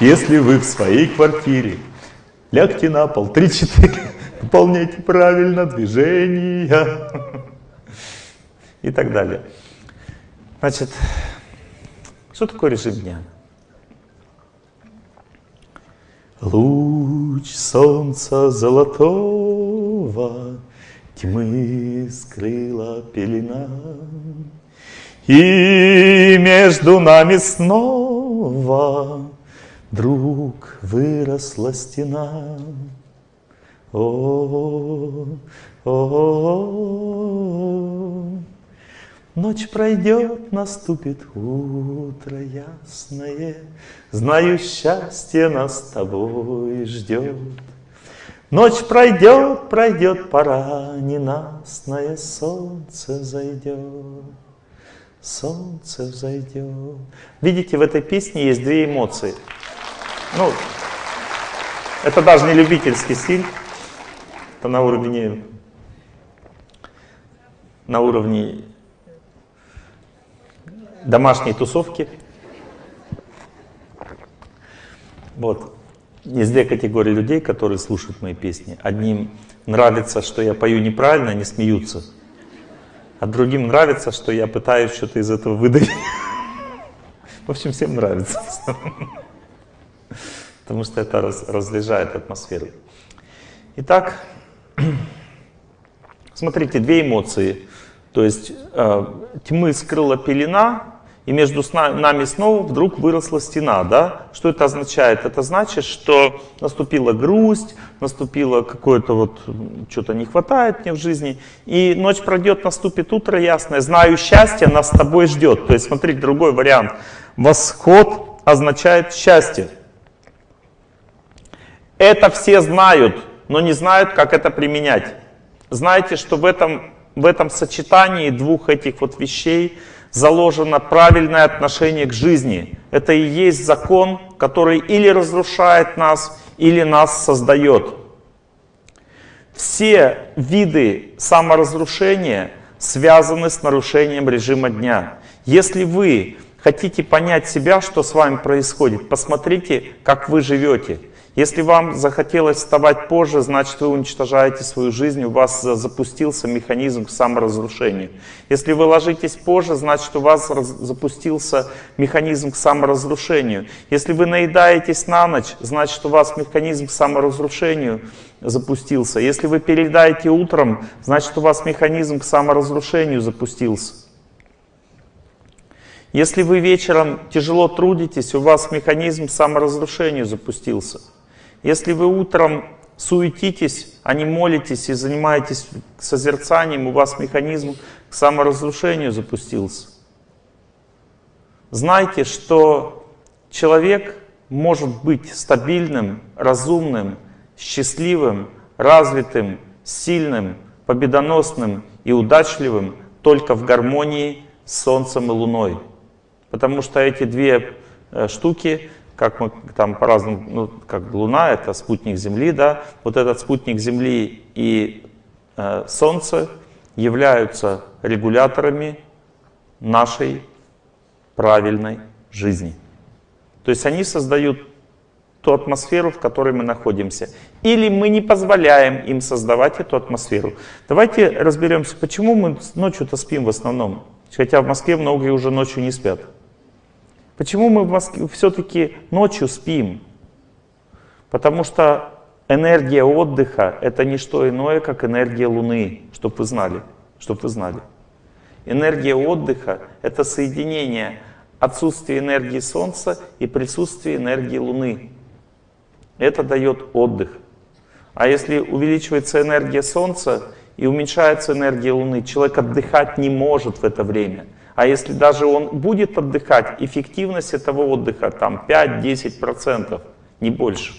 Если вы в своей квартире, лягте на пол, 3-4, выполняйте правильно движения и так далее. Значит, что такое режим дня? Луч солнца золотого Тьмы скрыла пелена, И между нами снова Вдруг выросла стена. О, о, о, Ночь пройдет, наступит утро ясное, Знаю, счастье нас с тобой ждет. Ночь пройдет, пройдет, пора ненастное, Солнце зайдет, солнце взойдет. Видите, в этой песне есть две эмоции. Ну, это даже не любительский стиль, это на уровне, на уровне домашней тусовки. Вот. Есть две категории людей, которые слушают мои песни. Одним нравится, что я пою неправильно, они смеются. А другим нравится, что я пытаюсь что-то из этого выдавить. В общем, всем нравится. Потому что это раз, разряжает атмосферу. Итак, смотрите, две эмоции. То есть э, тьмы скрыла пелена, и между нами снова вдруг выросла стена. Да? Что это означает? Это значит, что наступила грусть, наступило какое-то вот, что-то не хватает мне в жизни, и ночь пройдет, наступит утро ясное, знаю счастье, нас с тобой ждет. То есть, смотрите, другой вариант. Восход означает счастье. Это все знают, но не знают, как это применять. Знаете, что в этом, в этом сочетании двух этих вот вещей заложено правильное отношение к жизни. Это и есть закон, который или разрушает нас, или нас создает. Все виды саморазрушения связаны с нарушением режима дня. Если вы хотите понять себя, что с вами происходит, посмотрите, как вы живете. Если вам захотелось вставать позже, значит вы уничтожаете свою жизнь, у вас запустился механизм к саморазрушению. Если вы ложитесь позже, значит у вас запустился механизм к саморазрушению. Если вы наедаетесь на ночь, значит у вас механизм к саморазрушению запустился. Если вы переедаете утром, значит у вас механизм к саморазрушению запустился. Если вы вечером тяжело трудитесь, у вас механизм к саморазрушению запустился. Если вы утром суетитесь, а не молитесь и занимаетесь созерцанием, у вас механизм к саморазрушению запустился. Знайте, что человек может быть стабильным, разумным, счастливым, развитым, сильным, победоносным и удачливым только в гармонии с Солнцем и Луной. Потому что эти две э, штуки как мы там по-разному, ну, как Луна, это спутник Земли, да, вот этот спутник Земли и э, Солнце являются регуляторами нашей правильной жизни. То есть они создают ту атмосферу, в которой мы находимся. Или мы не позволяем им создавать эту атмосферу. Давайте разберемся, почему мы ночью-то спим в основном, хотя в Москве многие уже ночью не спят. Почему мы в Москве все-таки ночью спим? Потому что энергия отдыха — это не что иное, как энергия Луны, чтобы вы знали. Чтобы вы знали. Энергия отдыха — это соединение отсутствия энергии Солнца и присутствия энергии Луны. Это дает отдых. А если увеличивается энергия Солнца и уменьшается энергия Луны, человек отдыхать не может в это время — а если даже он будет отдыхать, эффективность этого отдыха там 5-10%, не больше.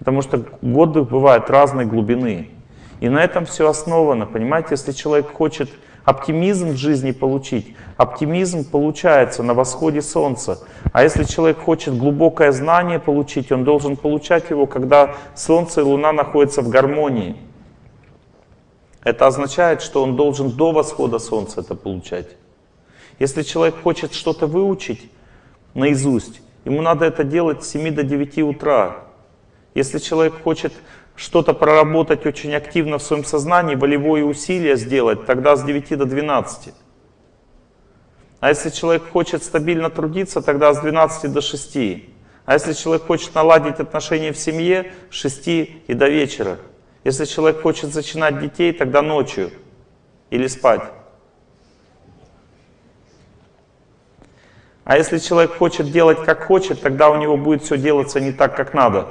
Потому что годы бывают разной глубины. И на этом все основано, понимаете? Если человек хочет оптимизм в жизни получить, оптимизм получается на восходе солнца. А если человек хочет глубокое знание получить, он должен получать его, когда солнце и луна находятся в гармонии. Это означает, что он должен до восхода солнца это получать. Если человек хочет что-то выучить наизусть, Ему надо это делать с 7 до 9 утра. Если человек хочет что-то проработать очень активно в своем сознании, волевое усилие сделать, тогда с 9 до 12. А если человек хочет стабильно трудиться, тогда с 12 до 6. А если человек хочет наладить отношения в семье, с 6 и до вечера. Если человек хочет зачинать детей, тогда ночью или спать. А если человек хочет делать как хочет, тогда у него будет все делаться не так, как надо.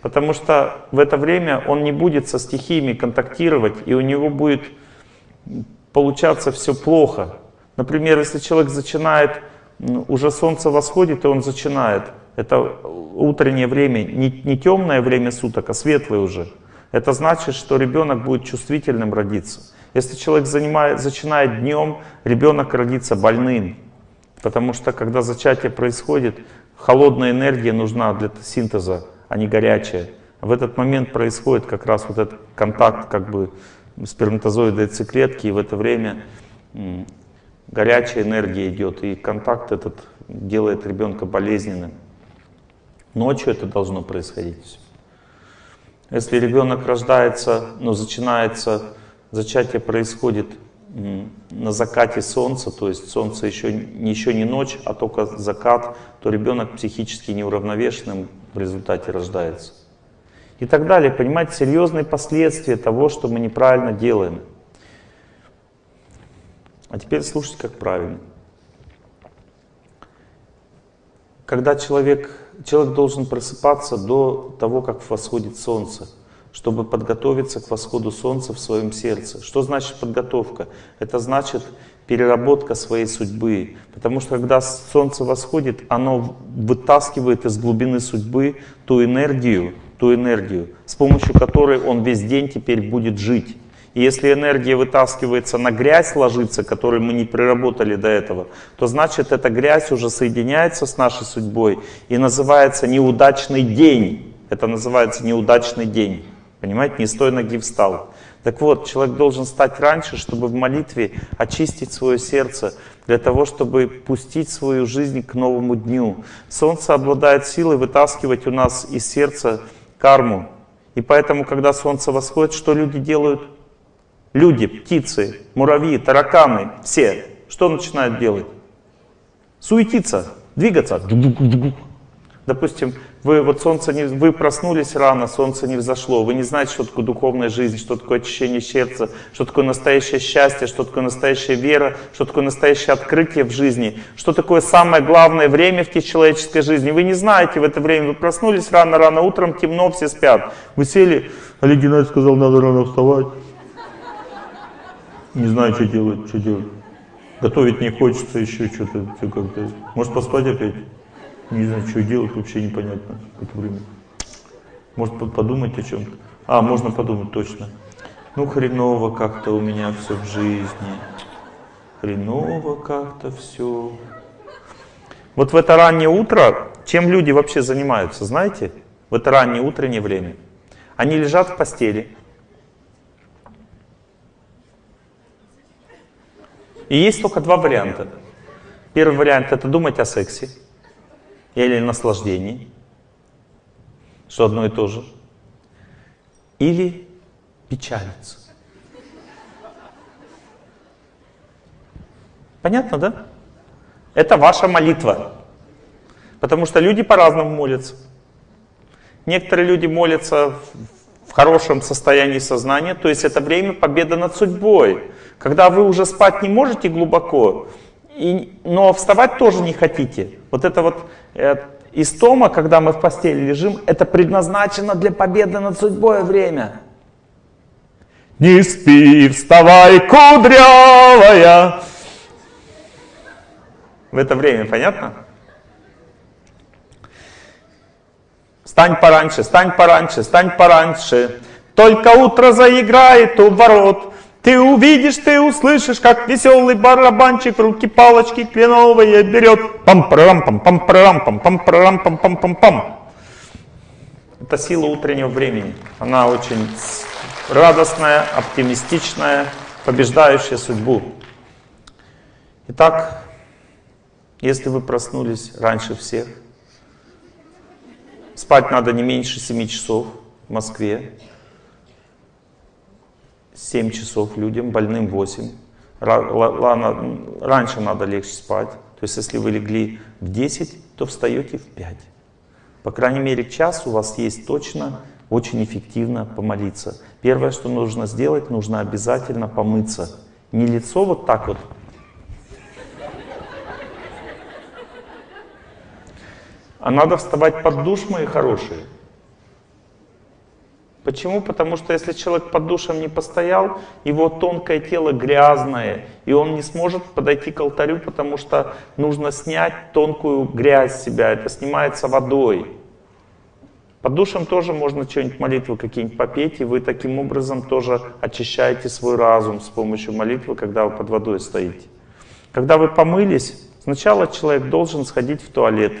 Потому что в это время он не будет со стихиями контактировать, и у него будет получаться все плохо. Например, если человек зачинает, уже солнце восходит, и он зачинает. Это утреннее время, не, не темное время суток, а светлое уже. Это значит, что ребенок будет чувствительным родиться. Если человек занимает, зачинает днем, ребенок родится больным. Потому что когда зачатие происходит, холодная энергия нужна для синтеза, а не горячая. В этот момент происходит как раз вот этот контакт как бы сперматозоида и яйцеклетки, и в это время горячая энергия идет, и контакт этот делает ребенка болезненным. Ночью это должно происходить. Если ребенок рождается, но зачинается, зачатие происходит на закате солнца, то есть солнце еще, еще не ночь, а только закат, то ребенок психически неуравновешенным в результате рождается. И так далее. Понимаете, серьезные последствия того, что мы неправильно делаем. А теперь слушайте, как правильно. Когда человек, человек должен просыпаться до того, как восходит солнце – чтобы подготовиться к восходу солнца в своем сердце. Что значит подготовка? Это значит переработка своей судьбы. Потому что когда солнце восходит, оно вытаскивает из глубины судьбы ту энергию, ту энергию, с помощью которой он весь день теперь будет жить. И если энергия вытаскивается на грязь ложится, которую мы не приработали до этого, то значит эта грязь уже соединяется с нашей судьбой и называется неудачный день. Это называется неудачный день. Понимаете, не с той ноги встал. Так вот, человек должен стать раньше, чтобы в молитве очистить свое сердце, для того, чтобы пустить свою жизнь к новому дню. Солнце обладает силой вытаскивать у нас из сердца карму. И поэтому, когда солнце восходит, что люди делают? Люди, птицы, муравьи, тараканы, все, что начинают делать? Суетиться, двигаться. Допустим, вы вот солнце не, вы проснулись рано, солнце не взошло, вы не знаете, что такое духовная жизнь, что такое очищение сердца, что такое настоящее счастье, что такое настоящая вера, что такое настоящее открытие в жизни, что такое самое главное время в человеческой жизни. Вы не знаете в это время, вы проснулись рано-рано, утром темно, все спят. Вы сели, Олег Геннадьевич сказал, надо рано вставать. Не знаю, что делать, что делать. Готовить не хочется еще что-то, как-то. Может поспать опять? Не знаю, что делать, вообще непонятно это время. Может подумать о чем-то. А, можно подумать точно. Ну, хреново как-то у меня все в жизни. Хреново как-то все. Вот в это раннее утро, чем люди вообще занимаются, знаете? В это раннее утреннее время. Они лежат в постели. И есть только два варианта. Первый вариант это думать о сексе или наслаждении, что одно и то же, или печалиться. Понятно, да? Это ваша молитва. Потому что люди по-разному молятся. Некоторые люди молятся в хорошем состоянии сознания, то есть это время победы над судьбой. Когда вы уже спать не можете глубоко, и, но вставать тоже не хотите. Вот это вот э, истома, когда мы в постели лежим, это предназначено для победы над судьбой время. Не спи, вставай, кудрявая. В это время, понятно? Стань пораньше, стань пораньше, стань пораньше. Только утро заиграет у ворот. Ты увидишь, ты услышишь, как веселый барабанчик руки палочки кленовые берет. пам парам пам пам парам пам пам парам пам пам пам пам Это сила утреннего времени. Она очень радостная, оптимистичная, побеждающая судьбу. Итак, Если вы проснулись раньше всех, спать надо не меньше 7 часов в Москве, 7 часов людям, больным 8. Раньше надо легче спать. То есть если вы легли в 10, то встаете в 5. По крайней мере, час у вас есть точно, очень эффективно помолиться. Первое, что нужно сделать, нужно обязательно помыться. Не лицо вот так вот. А надо вставать под душ, мои хорошие. Почему? Потому что если человек под душем не постоял, его тонкое тело грязное, и он не сможет подойти к алтарю, потому что нужно снять тонкую грязь с себя. Это снимается водой. Под душем тоже можно что-нибудь молитвы какие-нибудь попеть, и вы таким образом тоже очищаете свой разум с помощью молитвы, когда вы под водой стоите. Когда вы помылись, сначала человек должен сходить в туалет.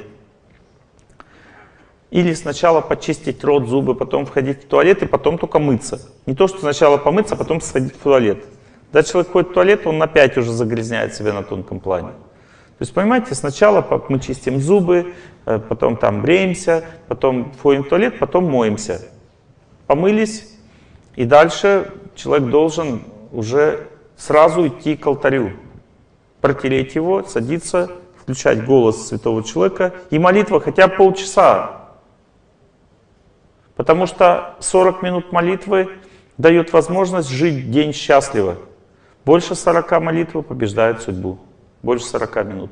Или сначала почистить рот, зубы, потом входить в туалет и потом только мыться. Не то, что сначала помыться, а потом сходить в туалет. Когда человек ходит в туалет, он опять уже загрязняет себя на тонком плане. То есть, понимаете, сначала мы чистим зубы, э, потом там бреемся, потом входим в туалет, потом моемся. Помылись, и дальше человек должен уже сразу идти к алтарю, протереть его, садиться, включать голос святого человека и молитва хотя бы полчаса. Потому что 40 минут молитвы дают возможность жить день счастливо. Больше 40 молитвы побеждает судьбу больше 40 минут.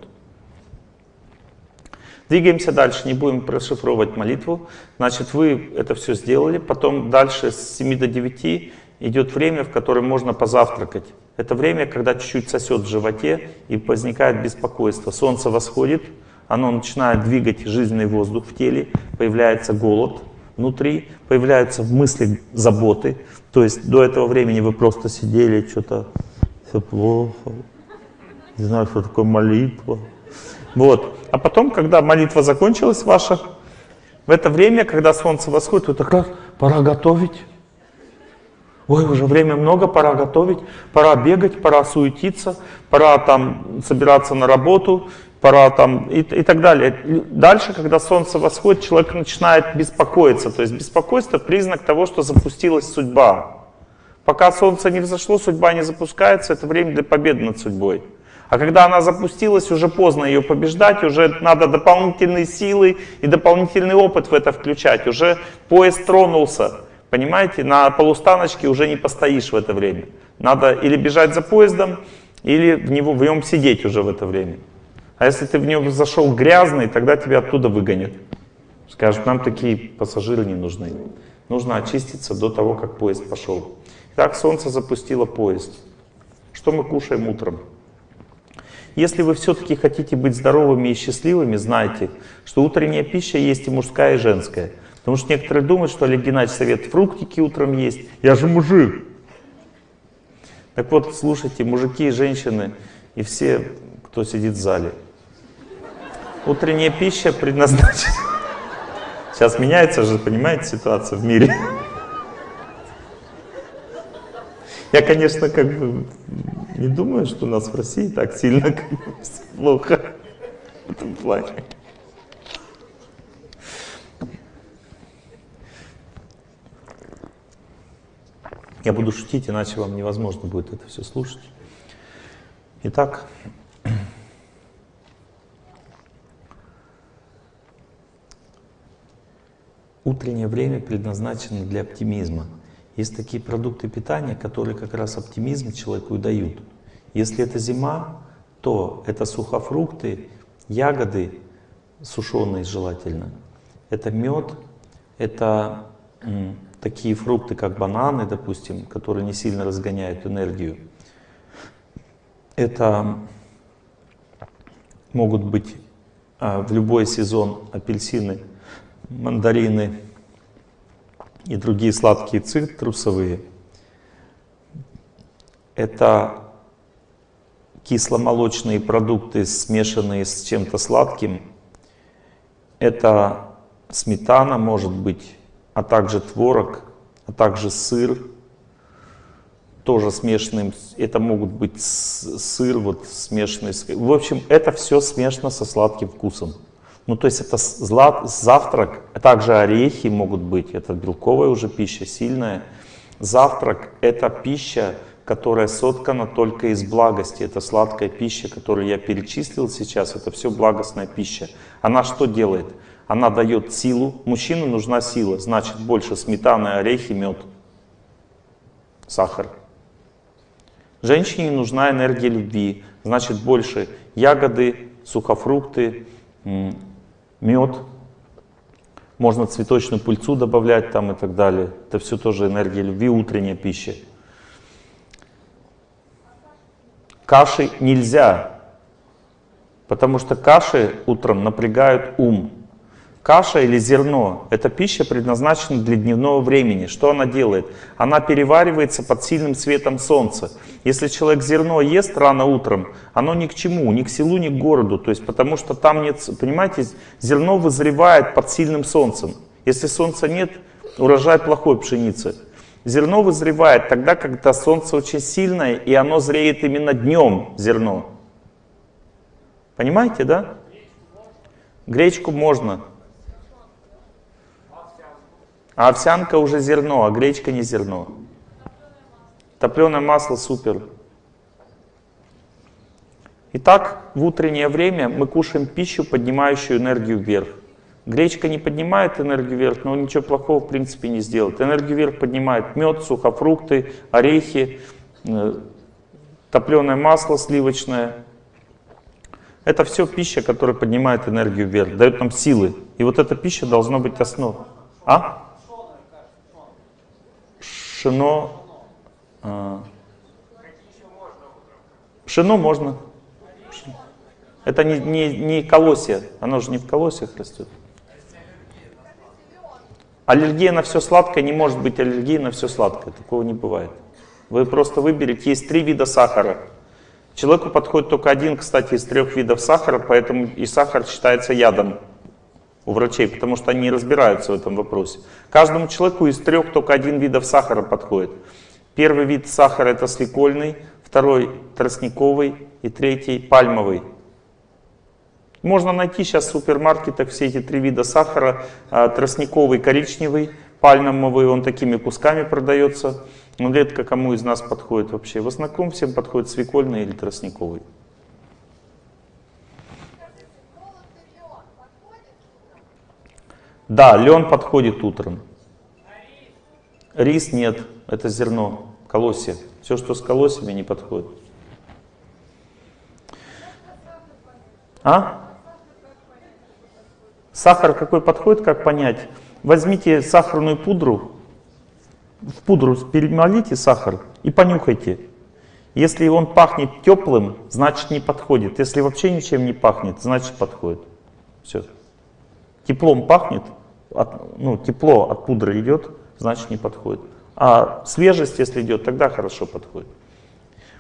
Двигаемся дальше, не будем прошифровывать молитву. Значит, вы это все сделали, потом дальше с 7 до 9 идет время, в которое можно позавтракать. Это время, когда чуть-чуть сосет в животе и возникает беспокойство. Солнце восходит, оно начинает двигать жизненный воздух в теле, появляется голод внутри, появляются мысли заботы. То есть до этого времени вы просто сидели, что-то все плохо, не знаю, что такое молитва. Вот. А потом, когда молитва закончилась ваша, в это время, когда солнце восходит, вот как раз пора готовить. Ой, уже время много, пора готовить, пора бегать, пора суетиться, пора там собираться на работу, пора там и, и так далее. Дальше, когда солнце восходит, человек начинает беспокоиться. То есть беспокойство признак того, что запустилась судьба. Пока солнце не взошло, судьба не запускается, это время для победы над судьбой. А когда она запустилась, уже поздно ее побеждать, уже надо дополнительные силы и дополнительный опыт в это включать. Уже поезд тронулся, понимаете, на полустаночке уже не постоишь в это время. Надо или бежать за поездом, или в, него, в нем сидеть уже в это время. А если ты в нем зашел грязный, тогда тебя оттуда выгонят. Скажут, нам такие пассажиры не нужны. Нужно очиститься до того, как поезд пошел. Итак, солнце запустило поезд. Что мы кушаем утром? Если вы все-таки хотите быть здоровыми и счастливыми, знайте, что утренняя пища есть и мужская, и женская. Потому что некоторые думают, что Олег Геннадьевич совет фруктики утром есть. Я же мужик. Так вот, слушайте, мужики и женщины, и все, кто сидит в зале. Утренняя пища предназначена... Сейчас меняется же, понимаете, ситуация в мире. Я, конечно, как бы не думаю, что у нас в России так сильно как плохо в этом плане. Я буду шутить, иначе вам невозможно будет это все слушать. Итак, утреннее время предназначено для оптимизма. Есть такие продукты питания, которые как раз оптимизм человеку дают. Если это зима, то это сухофрукты, ягоды, сушеные желательно. Это мед, это такие фрукты, как бананы, допустим, которые не сильно разгоняют энергию. Это могут быть а, в любой сезон апельсины, мандарины, и другие сладкие цитрусовые, это кисломолочные продукты, смешанные с чем-то сладким. Это сметана, может быть, а также творог, а также сыр, тоже смешанным, это могут быть сыр вот смешанный. В общем, это все смешано со сладким вкусом. Ну, то есть это завтрак, также орехи могут быть, это белковая уже пища, сильная. Завтрак — это пища, которая соткана только из благости. Это сладкая пища, которую я перечислил сейчас, это все благостная пища. Она что делает? Она дает силу. Мужчине нужна сила, значит больше сметаны, орехи, мед, сахар. Женщине нужна энергия любви, значит больше ягоды, сухофрукты, мед. Можно цветочную пыльцу добавлять там и так далее. Это все тоже энергия любви, утренняя пища. Каши нельзя, потому что каши утром напрягают ум. Каша или зерно – это пища, предназначена для дневного времени. Что она делает? Она переваривается под сильным светом солнца. Если человек зерно ест рано утром, оно ни к чему, ни к селу, ни к городу. То есть, потому что там нет, понимаете, зерно вызревает под сильным солнцем. Если солнца нет, урожай плохой пшеницы. Зерно вызревает тогда, когда солнце очень сильное, и оно зреет именно днем, зерно. Понимаете, да? Гречку можно. А овсянка уже зерно, а гречка не зерно. Топленое масло супер. Итак, в утреннее время мы кушаем пищу, поднимающую энергию вверх. Гречка не поднимает энергию вверх, но ничего плохого в принципе не сделает. Энергию вверх поднимает мед, сухофрукты, орехи, э, топленое масло сливочное. Это все пища, которая поднимает энергию вверх, дает нам силы. И вот эта пища должна быть основой. А? Пшено. А, можно. Это не, не, не колосья, оно же не в колосьях растет. Аллергия на все сладкое не может быть аллергией на все сладкое, такого не бывает. Вы просто выберете, есть три вида сахара. Человеку подходит только один, кстати, из трех видов сахара, поэтому и сахар считается ядом у врачей, потому что они разбираются в этом вопросе. Каждому человеку из трех только один видов сахара подходит. Первый вид сахара это свекольный, второй тростниковый и третий пальмовый. Можно найти сейчас в супермаркетах все эти три вида сахара. А, тростниковый коричневый, пальмовый, он такими кусками продается. Но редко кому из нас подходит вообще. В основном всем подходит свекольный или тростниковый. Да, лен подходит утром. Рис нет, это зерно, колосья. Все, что с колосьями, не подходит. А? Сахар какой подходит, как понять? Возьмите сахарную пудру, в пудру перемолите сахар и понюхайте. Если он пахнет теплым, значит не подходит. Если вообще ничем не пахнет, значит подходит. Все. Теплом пахнет, от, ну, тепло от пудры идет, значит не подходит. А свежесть, если идет, тогда хорошо подходит.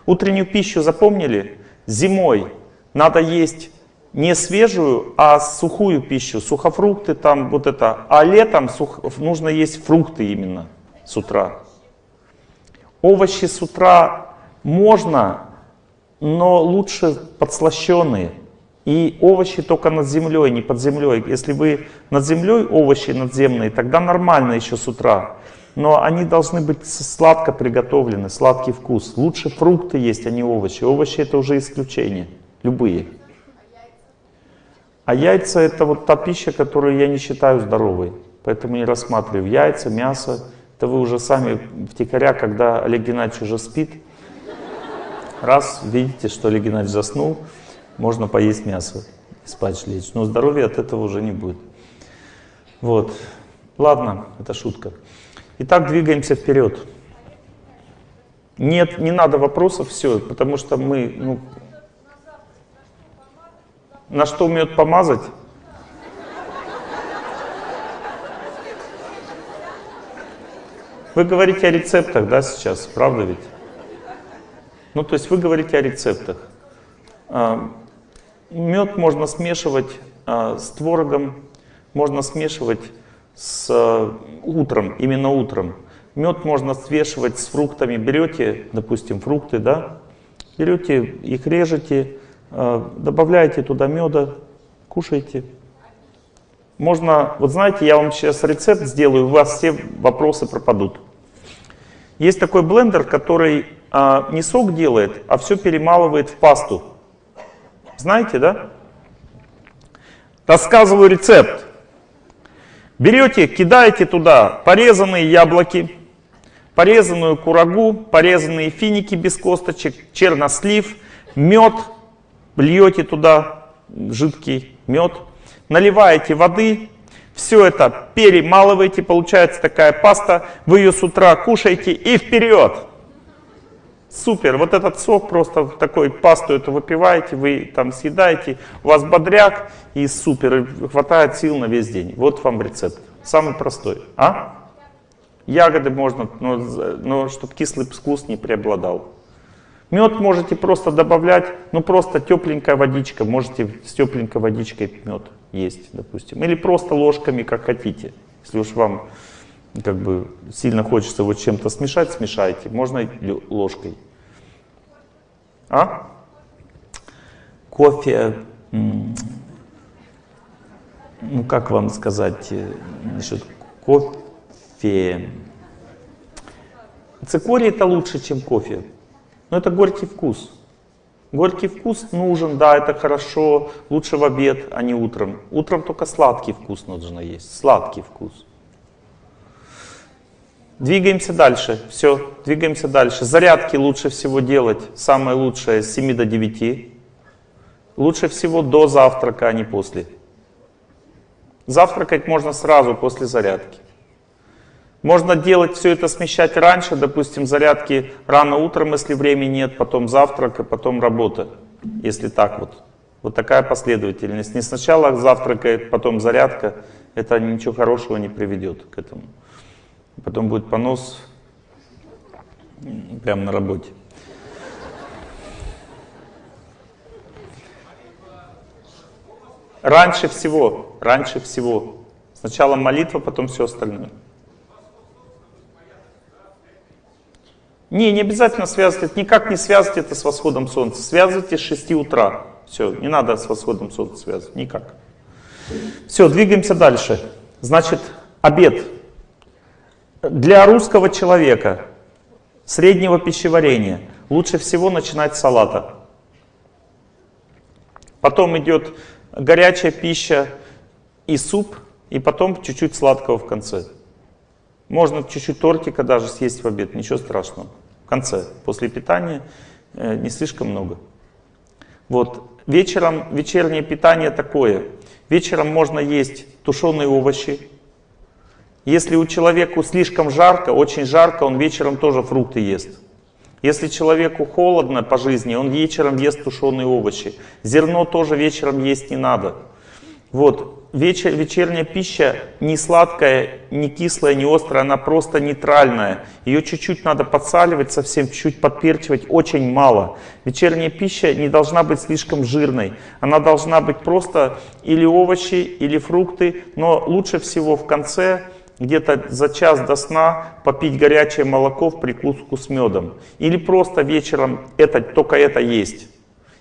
Утреннюю пищу запомнили? Зимой надо есть не свежую, а сухую пищу, сухофрукты там, вот это. А летом сух, нужно есть фрукты именно с утра. Овощи с утра можно, но лучше подслащенные. И овощи только над землей, не под землей. Если вы над землей овощи надземные, тогда нормально еще с утра. Но они должны быть сладко приготовлены, сладкий вкус. Лучше фрукты есть, а не овощи. Овощи это уже исключение, любые. А яйца это вот та пища, которую я не считаю здоровой. Поэтому не рассматриваю. Яйца, мясо. Это вы уже сами втихаря, когда Олег Геннадьевич уже спит. Раз, видите, что Олег Геннадьевич заснул, можно поесть мясо, спать лечь. Но здоровья от этого уже не будет. Вот. Ладно, это шутка. Итак, двигаемся вперед. Нет, не надо вопросов, все, потому что мы, ну, на что умеют помазать? Вы говорите о рецептах, да, сейчас, правда ведь? Ну, то есть вы говорите о рецептах. Мед можно смешивать а, с творогом, можно смешивать с а, утром, именно утром. Мед можно смешивать с фруктами. Берете, допустим, фрукты, да, берете их режете, э, добавляете туда меда, кушаете. Можно, вот знаете, я вам сейчас рецепт сделаю, у вас все вопросы пропадут. Есть такой блендер, который а, не сок делает, а все перемалывает в пасту. Знаете, да? Рассказываю рецепт. Берете, кидаете туда порезанные яблоки, порезанную курагу, порезанные финики без косточек, чернослив, мед, льете туда жидкий мед, наливаете воды, все это перемалываете, получается такая паста, вы ее с утра кушаете и вперед! Супер, вот этот сок просто такой пасту это выпиваете, вы там съедаете, у вас бодряк и супер, хватает сил на весь день. Вот вам рецепт, самый простой. А? Ягоды можно, но, но чтобы кислый вкус не преобладал. Мед можете просто добавлять, ну просто тепленькая водичка, можете с тепленькой водичкой мед есть, допустим. Или просто ложками, как хотите. Если уж вам как бы сильно хочется вот чем-то смешать, смешайте. Можно ложкой. А? Кофе, ну как вам сказать э, насчет кофе? Цикорий это лучше, чем кофе. Но это горький вкус. Горький вкус нужен, да, это хорошо, лучше в обед, а не утром. Утром только сладкий вкус нужно есть, сладкий вкус. Двигаемся дальше. Все, двигаемся дальше. Зарядки лучше всего делать. Самое лучшее с 7 до 9. Лучше всего до завтрака, а не после. Завтракать можно сразу после зарядки. Можно делать все это, смещать раньше, допустим, зарядки рано утром, если времени нет, потом завтрак, и потом работа, если так вот. Вот такая последовательность. Не сначала завтракает, потом зарядка, это ничего хорошего не приведет к этому. Потом будет понос прямо на работе. Раньше всего, раньше всего. Сначала молитва, потом все остальное. Не, не обязательно связывать, никак не связывать это с восходом солнца. Связывайте с 6 утра. Все, не надо с восходом солнца связывать, никак. Все, двигаемся дальше. Значит, обед. Для русского человека среднего пищеварения лучше всего начинать с салата. Потом идет горячая пища и суп, и потом чуть-чуть сладкого в конце. Можно чуть-чуть тортика даже съесть в обед, ничего страшного. В конце, после питания, э, не слишком много. Вот. Вечером, вечернее питание такое. Вечером можно есть тушеные овощи, если у человека слишком жарко, очень жарко, он вечером тоже фрукты ест. Если человеку холодно по жизни, он вечером ест тушеные овощи. Зерно тоже вечером есть не надо. Вот, вечер, вечерняя пища не сладкая, не кислая, не острая, она просто нейтральная. Ее чуть-чуть надо подсаливать, совсем чуть-чуть подперчивать, очень мало. Вечерняя пища не должна быть слишком жирной. Она должна быть просто или овощи, или фрукты, но лучше всего в конце где-то за час до сна попить горячее молоко в прикуску с медом. Или просто вечером это, только это есть.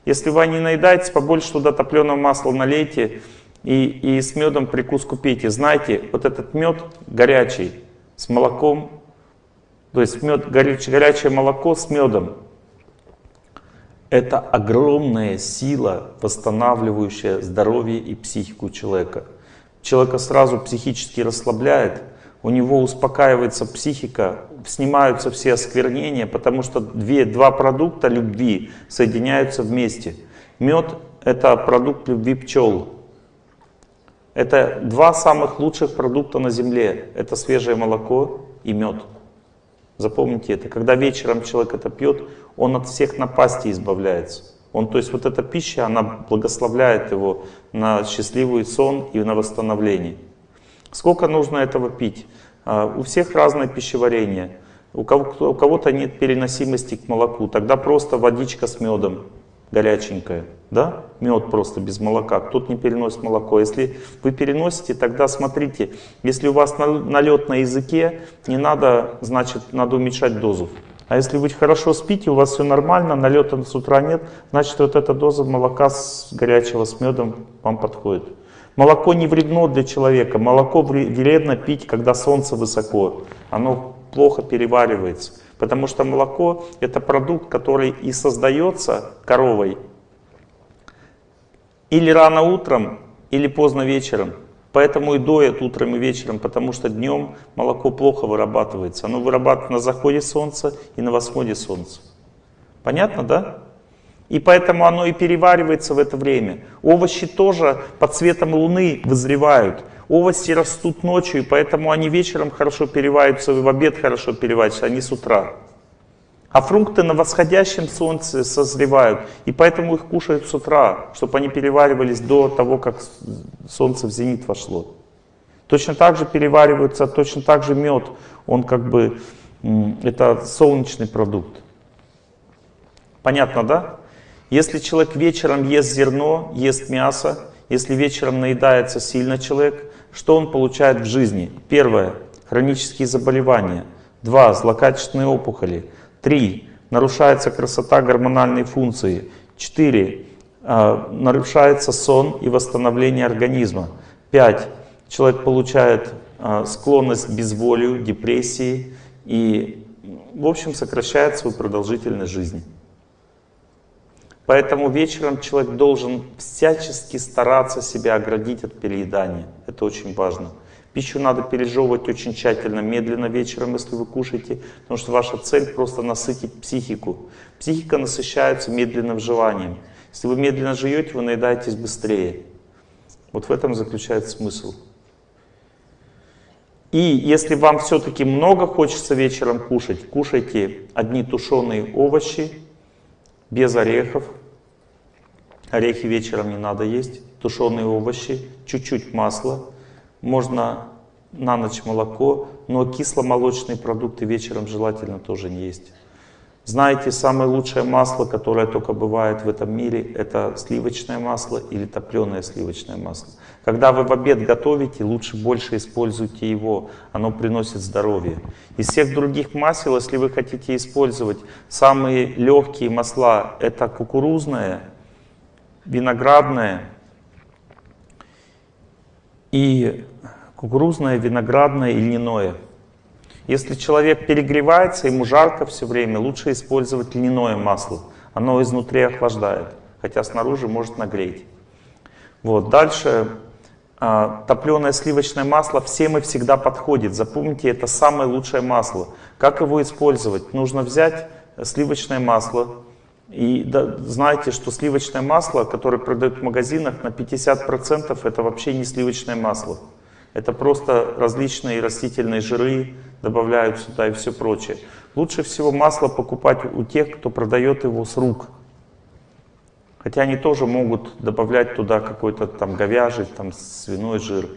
Если вы не наедаетесь, побольше туда топленого масла налейте и, и с медом прикуску пейте. Знайте, вот этот мед горячий с молоком, то есть мед, горячее, горячее молоко с медом, это огромная сила, восстанавливающая здоровье и психику человека человека сразу психически расслабляет, у него успокаивается психика, снимаются все осквернения, потому что две, два продукта любви соединяются вместе. Мед – это продукт любви пчел. Это два самых лучших продукта на земле. Это свежее молоко и мед. Запомните это. Когда вечером человек это пьет, он от всех напастей избавляется. Он, то есть вот эта пища, она благословляет его на счастливый сон и на восстановление. Сколько нужно этого пить? А, у всех разное пищеварение. У кого-то нет переносимости к молоку, тогда просто водичка с медом. горяченькое, да? Мед просто без молока. Кто-то не переносит молоко. Если вы переносите, тогда смотрите, если у вас налет на языке, не надо, значит, надо уменьшать дозу. А если вы хорошо спите, у вас все нормально, налета с утра нет, значит вот эта доза молока с горячего с медом вам подходит. Молоко не вредно для человека. Молоко вредно пить, когда солнце высоко. Оно плохо переваривается. Потому что молоко это продукт, который и создается коровой или рано утром, или поздно вечером. Поэтому и доят утром и вечером, потому что днем молоко плохо вырабатывается. Оно вырабатывается на заходе солнца и на восходе солнца. Понятно, да? И поэтому оно и переваривается в это время. Овощи тоже под светом луны вызревают. Овощи растут ночью, и поэтому они вечером хорошо перевариваются, в обед хорошо перевариваются, а не с утра. А фрукты на восходящем солнце созревают, и поэтому их кушают с утра, чтобы они переваривались до того, как солнце в зенит вошло. Точно так же перевариваются, точно так же мед, он как бы, это солнечный продукт. Понятно, да? Если человек вечером ест зерно, ест мясо, если вечером наедается сильно человек, что он получает в жизни? Первое – хронические заболевания. Два – злокачественные опухоли. Три – нарушается красота гормональной функции. Четыре – нарушается сон и восстановление организма. Пять – человек получает а, склонность к безволию, депрессии и, в общем, сокращает свою продолжительность жизни. Поэтому вечером человек должен всячески стараться себя оградить от переедания. Это очень важно. Пищу надо пережевывать очень тщательно, медленно вечером, если вы кушаете, потому что ваша цель просто насытить психику. Психика насыщается медленным жеванием. Если вы медленно жуете, вы наедаетесь быстрее. Вот в этом заключается смысл. И если вам все-таки много хочется вечером кушать, кушайте одни тушеные овощи, без орехов, Орехи вечером не надо есть, тушеные овощи, чуть-чуть масла. Можно на ночь молоко, но кисломолочные продукты вечером желательно тоже не есть. Знаете, самое лучшее масло, которое только бывает в этом мире, это сливочное масло или топленое сливочное масло. Когда вы в обед готовите, лучше больше используйте его, оно приносит здоровье. Из всех других масел, если вы хотите использовать, самые легкие масла это кукурузное, виноградное и кукурузное, виноградное и льняное. Если человек перегревается, ему жарко все время, лучше использовать льняное масло. Оно изнутри охлаждает, хотя снаружи может нагреть. Вот. Дальше топленое сливочное масло всем и всегда подходит. Запомните, это самое лучшее масло. Как его использовать? Нужно взять сливочное масло, и да, знаете, что сливочное масло, которое продают в магазинах, на 50% это вообще не сливочное масло. Это просто различные растительные жиры добавляют сюда и все прочее. Лучше всего масло покупать у тех, кто продает его с рук. Хотя они тоже могут добавлять туда какой-то там говяжий, там свиной жир.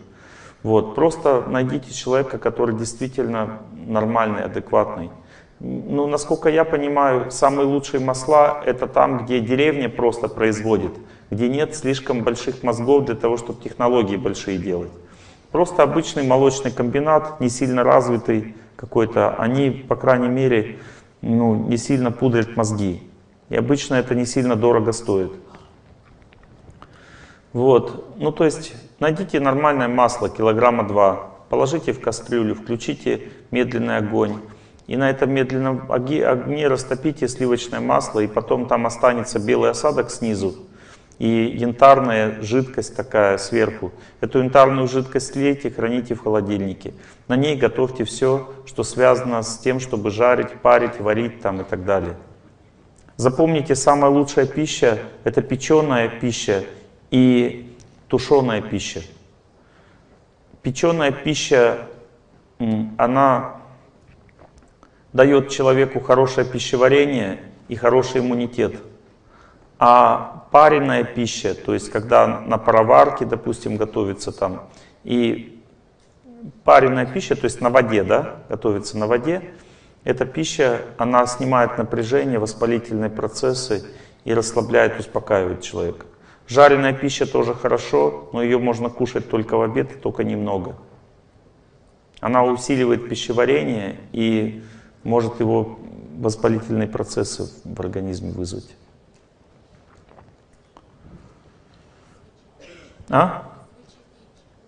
Вот. Просто найдите человека, который действительно нормальный, адекватный. Ну, насколько я понимаю, самые лучшие масла это там, где деревня просто производит, где нет слишком больших мозгов для того, чтобы технологии большие делать. Просто обычный молочный комбинат, не сильно развитый какой-то, они, по крайней мере, ну, не сильно пудрят мозги. И обычно это не сильно дорого стоит. Вот, ну то есть найдите нормальное масло, килограмма два, положите в кастрюлю, включите медленный огонь. И на этом медленном огне растопите сливочное масло, и потом там останется белый осадок снизу и янтарная жидкость такая сверху. Эту янтарную жидкость слейте, храните в холодильнике. На ней готовьте все, что связано с тем, чтобы жарить, парить, варить там и так далее. Запомните, самая лучшая пища – это печеная пища и тушеная пища. Печеная пища, она дает человеку хорошее пищеварение и хороший иммунитет. А пареная пища, то есть когда на пароварке, допустим, готовится там, и пареная пища, то есть на воде, да, готовится на воде, эта пища, она снимает напряжение, воспалительные процессы и расслабляет, успокаивает человека. Жареная пища тоже хорошо, но ее можно кушать только в обед, только немного. Она усиливает пищеварение и может его воспалительные процессы в организме вызвать. А?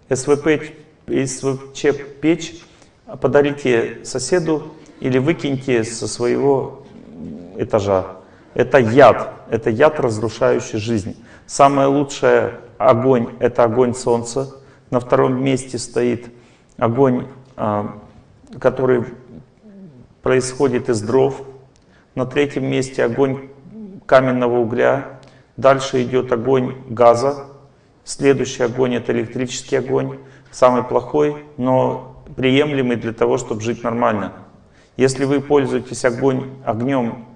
СВП, СВЧ печь подарите соседу или выкиньте со своего этажа. Это яд, это яд, разрушающий жизнь. Самое лучшее огонь — это огонь солнца. На втором месте стоит огонь, а, который происходит из дров. На третьем месте огонь каменного угля. Дальше идет огонь газа. Следующий огонь — это электрический огонь. Самый плохой, но приемлемый для того, чтобы жить нормально. Если вы пользуетесь огонь, огнем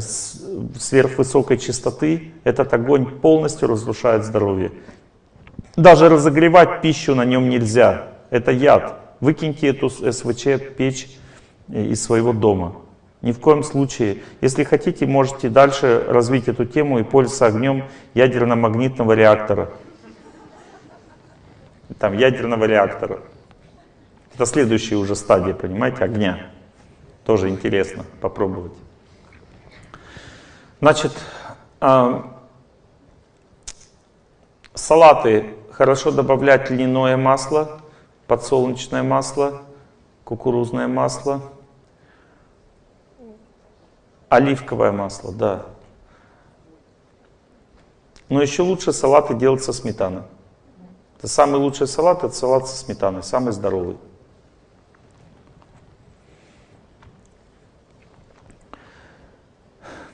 сверхвысокой частоты, этот огонь полностью разрушает здоровье. Даже разогревать пищу на нем нельзя. Это яд. Выкиньте эту СВЧ печь э, из своего дома. Ни в коем случае. Если хотите, можете дальше развить эту тему и пользоваться огнем ядерно-магнитного реактора. Там, ядерного реактора. Это следующая уже стадия, понимаете, огня. Тоже интересно попробовать. Значит, салаты хорошо добавлять льняное масло, подсолнечное масло, кукурузное масло, оливковое масло, да. Но еще лучше салаты делать со сметаной. Это самый лучший салат, это салат со сметаной, самый здоровый.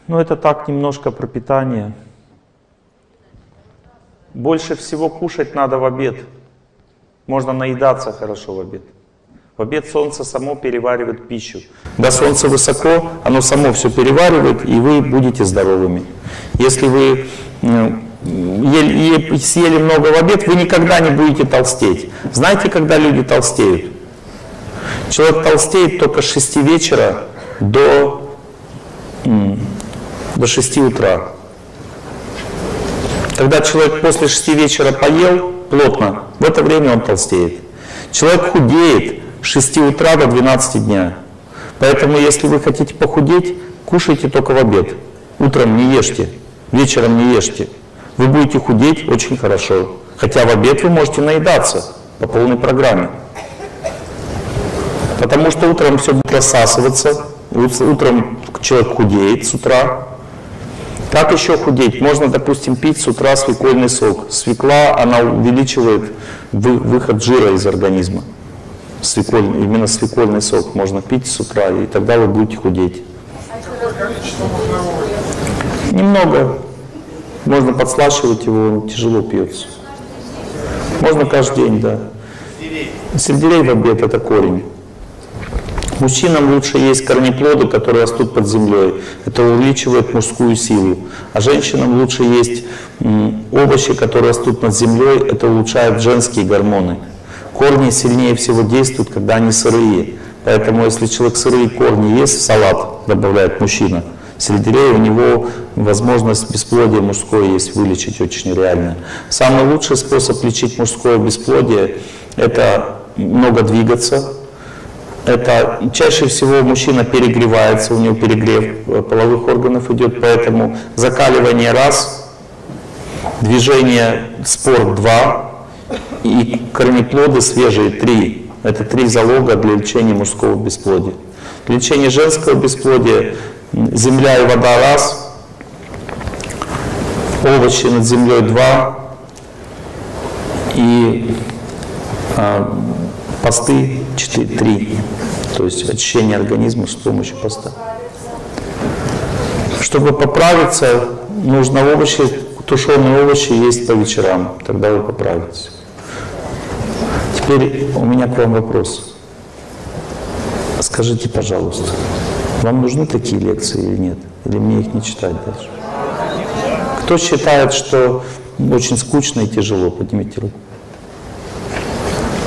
Ну, это так немножко про питание. Больше всего кушать надо в обед. Можно наедаться хорошо в обед. В обед солнце само переваривает пищу. До солнца высоко, оно само все переваривает, и вы будете здоровыми. Если вы ели, съели много в обед, вы никогда не будете толстеть. Знаете, когда люди толстеют? Человек толстеет только с 6 вечера до до 6 утра. Когда человек после 6 вечера поел плотно, в это время он толстеет. Человек худеет с 6 утра до 12 дня. Поэтому, если вы хотите похудеть, кушайте только в обед. Утром не ешьте, вечером не ешьте. Вы будете худеть очень хорошо. Хотя в обед вы можете наедаться по полной программе. Потому что утром все будет рассасываться, утром человек худеет с утра, как еще худеть? Можно, допустим, пить с утра свекольный сок. Свекла, она увеличивает выход жира из организма. Свеколь, именно свекольный сок можно пить с утра, и тогда вы будете худеть. Немного. Можно подслащивать его, он тяжело пьется. Можно каждый день, да. Сельдерей в обед это корень. Мужчинам лучше есть корнеплоды, которые растут под землей. Это увеличивает мужскую силу. А женщинам лучше есть овощи, которые растут над землей. Это улучшает женские гормоны. Корни сильнее всего действуют, когда они сырые. Поэтому если человек сырые корни ест в салат, добавляет мужчина, сельдерей, у него возможность бесплодия мужское есть вылечить очень реально. Самый лучший способ лечить мужское бесплодие – это много двигаться, это чаще всего мужчина перегревается, у него перегрев э, половых органов идет, поэтому закаливание раз, движение спорт два и корнеплоды свежие три. Это три залога для лечения мужского бесплодия. Для лечения женского бесплодия земля и вода раз, овощи над землей два и а, посты 4, 3. То есть очищение организма с помощью поста. Чтобы поправиться, нужно овощи, тушеные овощи есть по вечерам. Тогда вы поправитесь. Теперь у меня к вам вопрос. Скажите, пожалуйста, вам нужны такие лекции или нет? Или мне их не читать дальше? Кто считает, что очень скучно и тяжело? Поднимите руку.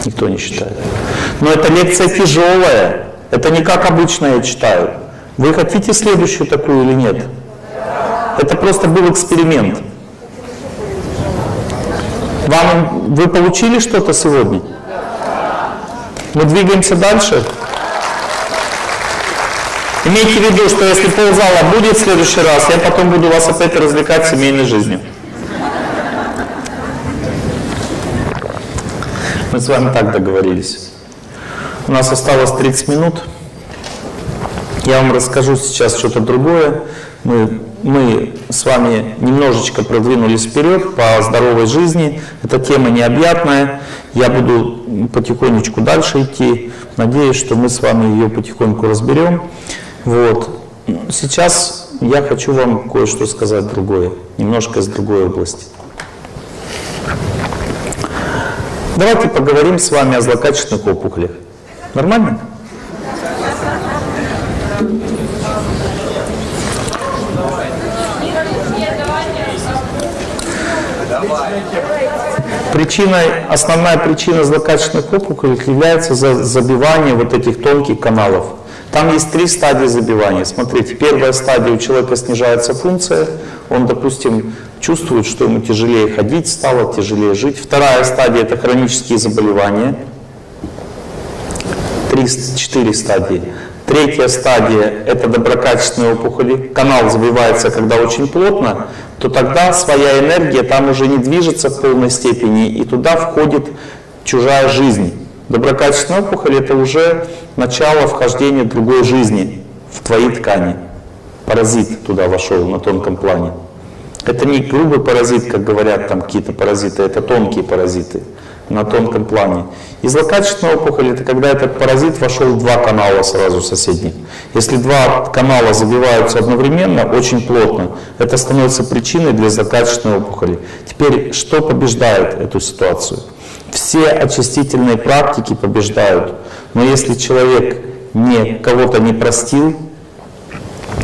Никто не считает. Но эта лекция тяжелая. Это не как обычно я читаю. Вы хотите следующую такую или нет? Это просто был эксперимент. Вам, вы получили что-то сегодня? Мы двигаемся дальше? Имейте в виду, что если ползала будет в следующий раз, я потом буду вас опять развлекать семейной жизнью. Мы с вами так договорились. У нас осталось 30 минут. Я вам расскажу сейчас что-то другое. Мы, мы с вами немножечко продвинулись вперед по здоровой жизни. Эта тема необъятная. Я буду потихонечку дальше идти. Надеюсь, что мы с вами ее потихоньку разберем. Вот. Сейчас я хочу вам кое-что сказать другое, немножко из другой области. Давайте поговорим с вами о злокачественных опухолях. Нормально? Причиной, основная причина злокачественных опухолей является забивание вот этих тонких каналов. Там есть три стадии забивания. Смотрите, первая стадия у человека снижается функция, он, допустим, чувствует, что ему тяжелее ходить стало, тяжелее жить. Вторая стадия – это хронические заболевания. Три-четыре стадии. Третья стадия – это доброкачественные опухоли. Канал забивается, когда очень плотно, то тогда своя энергия там уже не движется в полной степени, и туда входит чужая жизнь. Доброкачественная опухоль – это уже начало вхождения другой жизни в твои ткани. Паразит туда вошел на тонком плане. Это не грубый паразит, как говорят там какие-то паразиты, это тонкие паразиты на тонком плане. И злокачественная опухоль это когда этот паразит вошел в два канала сразу соседних. Если два канала забиваются одновременно, очень плотно, это становится причиной для злокачественной опухоли. Теперь, что побеждает эту ситуацию? Все очистительные практики побеждают. Но если человек не, кого-то не простил,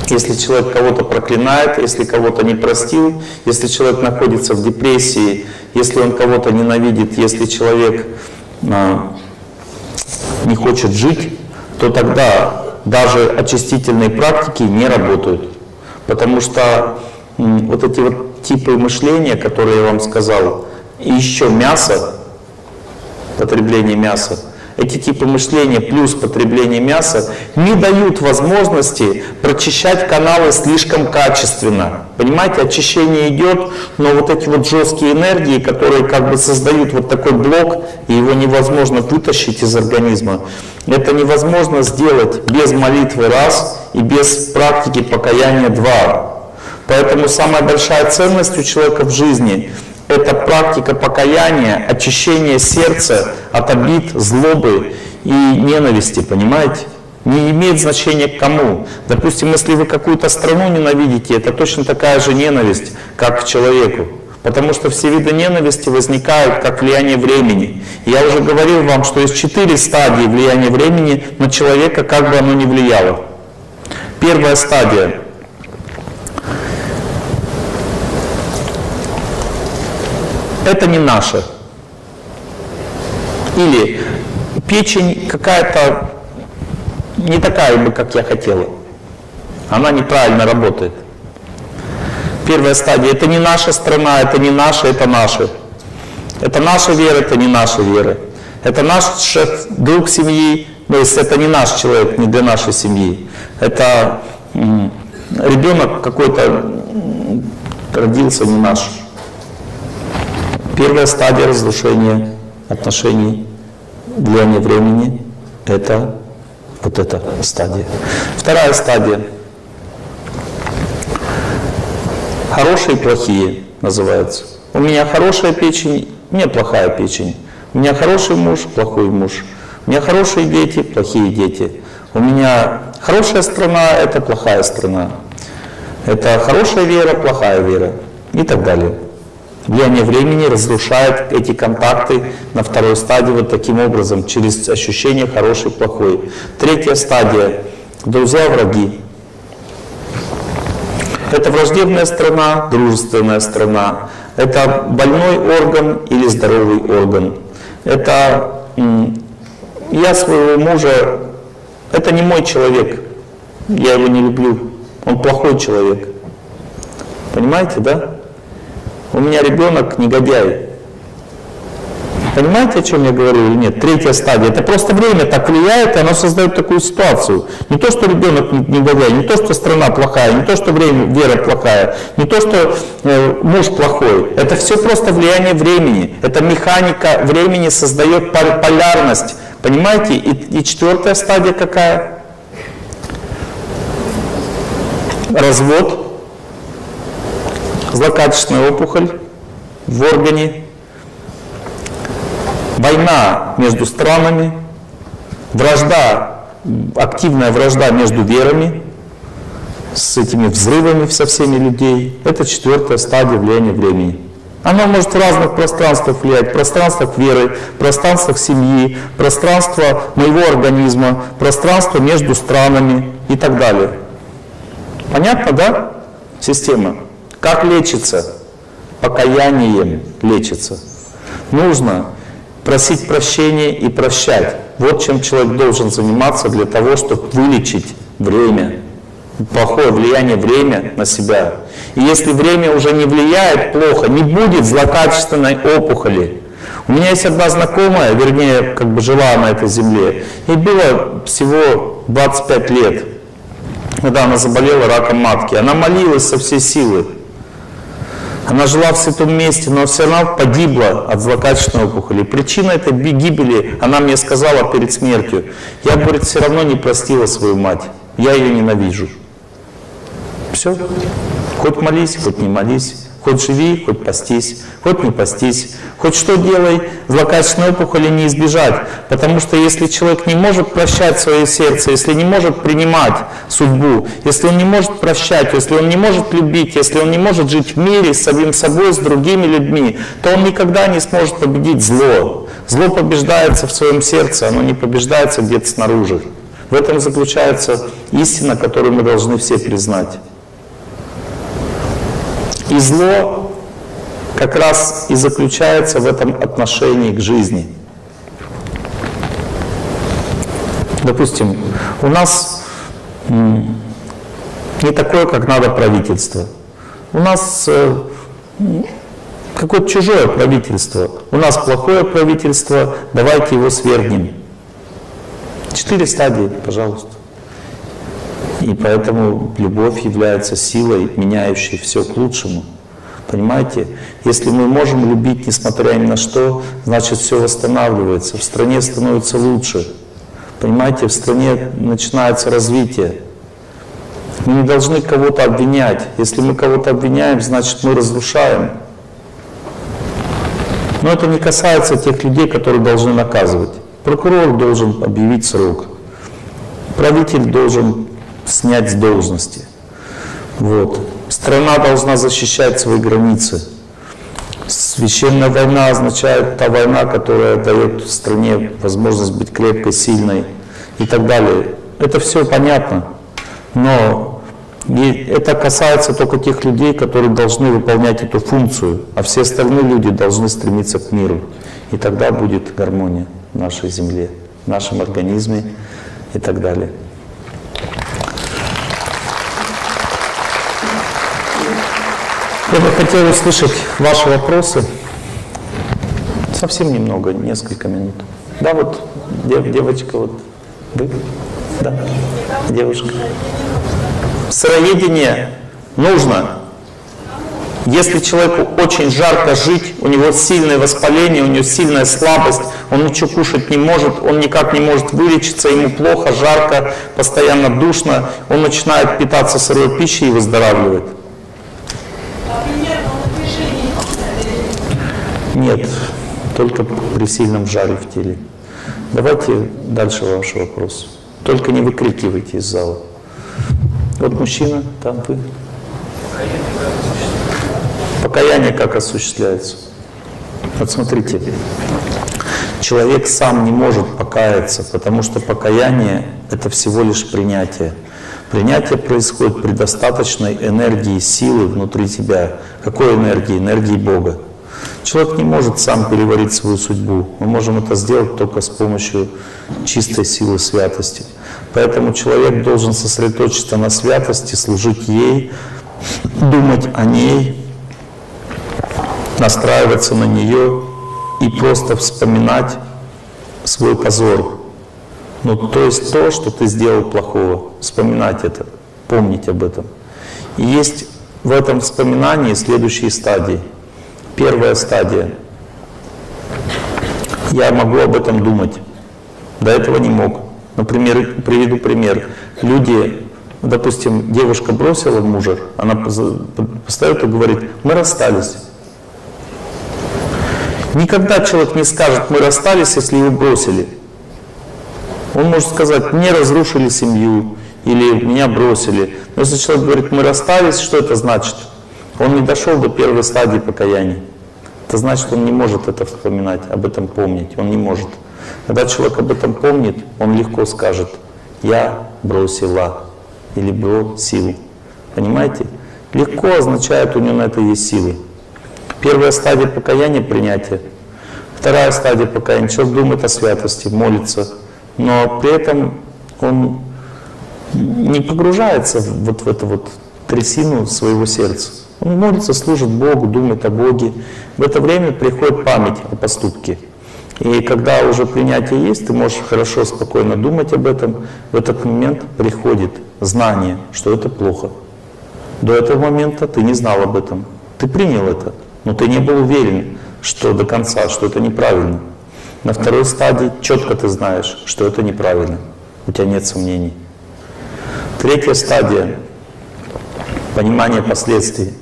если человек кого-то проклинает, если кого-то не простил, если человек находится в депрессии, если он кого-то ненавидит, если человек а, не хочет жить, то тогда даже очистительные практики не работают. Потому что вот эти вот типы мышления, которые я вам сказал, и еще мясо, потребление мяса, эти типы мышления плюс потребление мяса не дают возможности прочищать каналы слишком качественно. Понимаете, очищение идет, но вот эти вот жесткие энергии, которые как бы создают вот такой блок, и его невозможно вытащить из организма, это невозможно сделать без молитвы раз и без практики покаяния два. Поэтому самая большая ценность у человека в жизни это практика покаяния, очищения сердца от обид, злобы и ненависти, понимаете? Не имеет значения к кому. Допустим, если вы какую-то страну ненавидите, это точно такая же ненависть, как к человеку. Потому что все виды ненависти возникают как влияние времени. я уже говорил вам, что есть четыре стадии влияния времени на человека, как бы оно ни влияло. Первая стадия это не наше. Или печень какая-то не такая бы, как я хотела. Она неправильно работает. Первая стадия, это не наша страна, это не наше, это наше. Это наша вера, это не наша вера. Это наш друг семьи, то есть это не наш человек, не для нашей семьи. Это ребенок какой-то родился не наш. Первая стадия разрушения отношений, влияния времени – это вот эта стадия. Вторая стадия – хорошие и плохие называется. У меня хорошая печень, у меня плохая печень. У меня хороший муж, плохой муж. У меня хорошие дети, плохие дети. У меня хорошая страна – это плохая страна. Это хорошая вера, плохая вера и так далее. Влияние времени разрушает эти контакты на второй стадии вот таким образом, через ощущение хороший, плохой. Третья стадия – друзья-враги. Это враждебная страна, дружественная страна. Это больной орган или здоровый орган. Это я своего мужа, это не мой человек, я его не люблю, он плохой человек. Понимаете, да? У меня ребенок негодяй. Понимаете, о чем я говорю или нет? Третья стадия. Это просто время так влияет, и оно создает такую ситуацию. Не то, что ребенок негодяй, не то, что страна плохая, не то, что время, вера плохая, не то, что э, муж плохой. Это все просто влияние времени. Это механика времени создает полярность. Понимаете? И, и четвертая стадия какая? Развод, злокачественная опухоль в органе, война между странами, вражда, активная вражда между верами, с этими взрывами со всеми людей. Это четвертая стадия влияния времени. Оно может в разных пространствах влиять. Пространствах веры, пространствах семьи, пространство моего организма, пространство между странами и так далее. Понятно, да? Система. Как лечится? Покаянием лечится. Нужно просить прощения и прощать. Вот чем человек должен заниматься для того, чтобы вылечить время, плохое влияние время на себя. И если время уже не влияет плохо, не будет злокачественной опухоли. У меня есть одна знакомая, вернее, как бы жила на этой земле, ей было всего 25 лет, когда она заболела раком матки. Она молилась со всей силы. Она жила в святом месте, но все равно погибла от злокачественной опухоли. Причина этой гибели, она мне сказала перед смертью, я, говорит, все равно не простила свою мать, я ее ненавижу. Все. Хоть молись, хоть не молись. Хоть живи, хоть постись, хоть не постись, хоть что делай, злокачественной опухоли не избежать. Потому что если человек не может прощать свое сердце, если не может принимать судьбу, если он не может прощать, если он не может любить, если он не может жить в мире с самим собой, с другими людьми, то он никогда не сможет победить зло. Зло побеждается в своем сердце, оно не побеждается где-то снаружи. В этом заключается истина, которую мы должны все признать. И зло как раз и заключается в этом отношении к жизни. Допустим, у нас не такое, как надо правительство. У нас э, какое-то чужое правительство. У нас плохое правительство, давайте его свергнем. Четыре стадии, пожалуйста. И поэтому любовь является силой, меняющей все к лучшему. Понимаете? Если мы можем любить, несмотря ни на что, значит все восстанавливается. В стране становится лучше. Понимаете, в стране начинается развитие. Мы не должны кого-то обвинять. Если мы кого-то обвиняем, значит мы разрушаем. Но это не касается тех людей, которые должны наказывать. Прокурор должен объявить срок. Правитель должен снять с должности. Вот. Страна должна защищать свои границы. Священная война означает та война, которая дает стране возможность быть крепкой, сильной и так далее. Это все понятно, но это касается только тех людей, которые должны выполнять эту функцию, а все остальные люди должны стремиться к миру. И тогда будет гармония в нашей земле, в нашем организме и так далее. Я бы хотел услышать ваши вопросы. Совсем немного, несколько минут. Да, вот дев, девочка, вот вы, да, девушка. Сыроедение нужно. Если человеку очень жарко жить, у него сильное воспаление, у него сильная слабость, он ничего кушать не может, он никак не может вылечиться, ему плохо, жарко, постоянно душно, он начинает питаться сырой пищей и выздоравливает. Нет, только при сильном жаре в теле. Давайте дальше ваш вопрос. Только не выкрикивайте из зала. Вот мужчина, там вы. Покаяние как осуществляется? Вот смотрите, человек сам не может покаяться, потому что покаяние – это всего лишь принятие. Принятие происходит при достаточной энергии, силы внутри тебя. Какой энергии? Энергии Бога. Человек не может сам переварить свою судьбу. Мы можем это сделать только с помощью чистой силы святости. Поэтому человек должен сосредоточиться на святости, служить ей, думать о ней, настраиваться на нее и просто вспоминать свой позор. Ну, то есть то, что ты сделал плохого, вспоминать это, помнить об этом. И есть в этом вспоминании следующие стадии. Первая стадия. Я могу об этом думать. До этого не мог. Например, приведу пример. Люди, допустим, девушка бросила мужа, она постоит и говорит, мы расстались. Никогда человек не скажет, мы расстались, если его бросили. Он может сказать, мне разрушили семью, или меня бросили. Но если человек говорит, мы расстались, что это значит? Он не дошел до первой стадии покаяния. Это значит, он не может это вспоминать, об этом помнить. Он не может. Когда человек об этом помнит, он легко скажет, я бросила или бросил. Понимаете? Легко означает, у него на это есть силы. Первая стадия покаяния – принятия. Вторая стадия покаяния – человек думает о святости, молится, но при этом он не погружается вот в эту вот трясину своего сердца. Он молится, служит Богу, думает о Боге. В это время приходит память о поступке. И когда уже принятие есть, ты можешь хорошо, спокойно думать об этом. В этот момент приходит знание, что это плохо. До этого момента ты не знал об этом. Ты принял это, но ты не был уверен, что до конца, что это неправильно. На второй стадии четко ты знаешь, что это неправильно. У тебя нет сомнений. Третья стадия – понимание последствий.